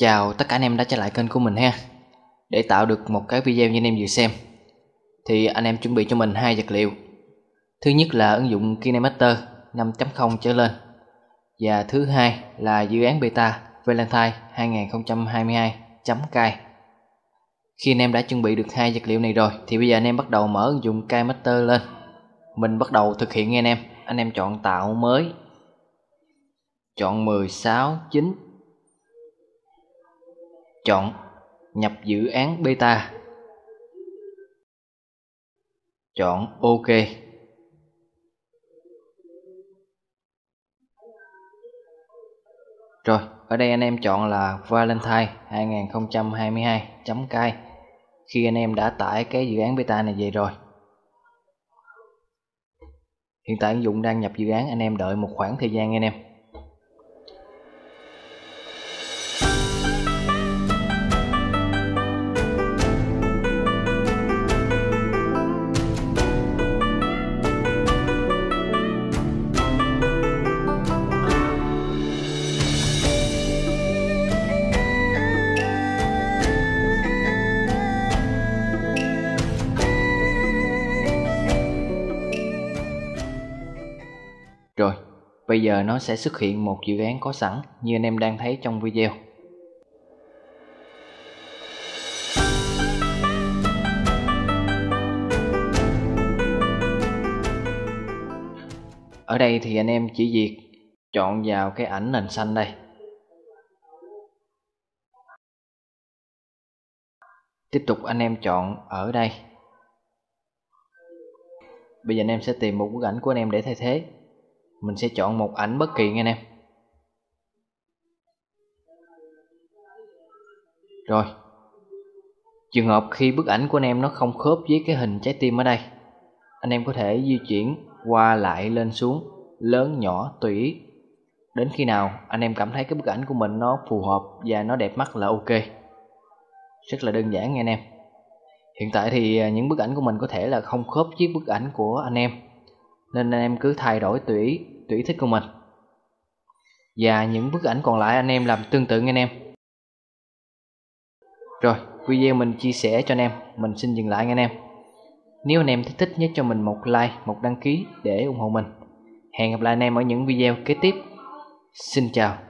Chào tất cả anh em đã trở lại kênh của mình ha. Để tạo được một cái video như anh em vừa xem Thì anh em chuẩn bị cho mình hai vật liệu. Thứ nhất là ứng dụng KineMaster 5.0 trở lên Và thứ hai là dự án beta Valentine 2022.kai Khi anh em đã chuẩn bị được hai vật liệu này rồi Thì bây giờ anh em bắt đầu mở ứng dụng KineMaster lên. Mình bắt đầu thực hiện nghe anh em. Anh em chọn tạo mới Chọn 16, 9 Chọn nhập dự án beta Chọn OK. Rồi, ở đây anh em chọn là Valentine 2022.cai Khi anh em đã tải cái dự án beta này về rồi. Hiện tại ứng dụng đang nhập dự án, anh em đợi một khoảng thời gian anh em. Rồi, bây giờ nó sẽ xuất hiện một dự án có sẵn như anh em đang thấy trong video. Ở đây thì anh em chỉ việc chọn vào cái ảnh nền xanh đây. Tiếp tục anh em chọn ở đây. Bây giờ anh em sẽ tìm một bức ảnh của anh em để thay thế mình sẽ chọn một ảnh bất kỳ nha anh em rồi. Trường hợp khi bức ảnh của anh em nó không khớp với cái hình trái tim ở đây, anh em có thể di chuyển qua lại lên xuống, lớn, nhỏ, tùy ý. Đến khi nào anh em cảm thấy cái bức ảnh của mình nó phù hợp và nó đẹp mắt là ok. Rất là đơn giản nha anh em. Hiện tại thì à, những bức ảnh của mình có thể là không khớp với bức ảnh của anh em nên anh em cứ thay đổi tùy tùy thích của mình. Và những bức ảnh còn lại anh em làm tương tự anh em. Rồi, video mình chia sẻ cho anh em. Mình xin dừng lại anh em. Nếu anh em thích thích nhớ cho mình một like, một đăng ký để ủng hộ mình. Hẹn gặp lại anh em ở những video kế tiếp. Xin chào.